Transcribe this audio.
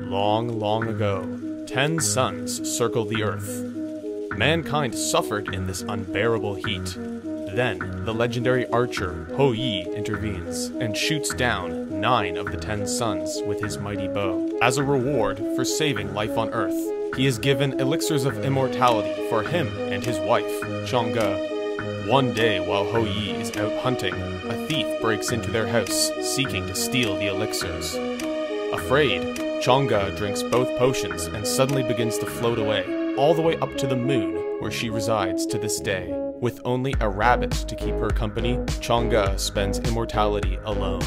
Long, long ago, ten suns circled the earth. Mankind suffered in this unbearable heat. Then, the legendary archer Hou Yi intervenes and shoots down nine of the ten suns with his mighty bow. As a reward for saving life on Earth, he is given elixirs of immortality for him and his wife, Chang'e. One day, while Hou Yi is out hunting, a thief breaks into their house, seeking to steal the elixirs. Afraid, Chang'e drinks both potions and suddenly begins to float away, all the way up to the moon, where she resides to this day. With only a rabbit to keep her company, Chang'e spends immortality alone.